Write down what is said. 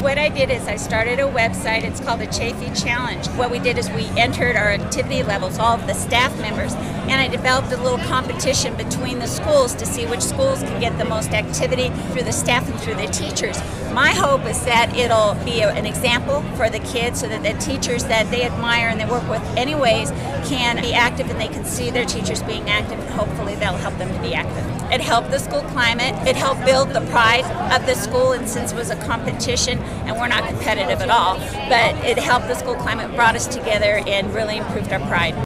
what I did is I started a website. It's called the Chafee Challenge. What we did is we entered our activity levels, all of the staff members, and I developed a little competition between the schools to see which schools can get the most activity through the staff and through the teachers. My hope is that it'll be an example for the kids so that the teachers that they admire and they work with anyways can be active and they can see their teachers being active and hopefully that'll help them to be active. It helped the school climate. It helped build the pride of the school and since it was a competition and we're not competitive at all, but it helped the school climate, brought us together and really improved our pride.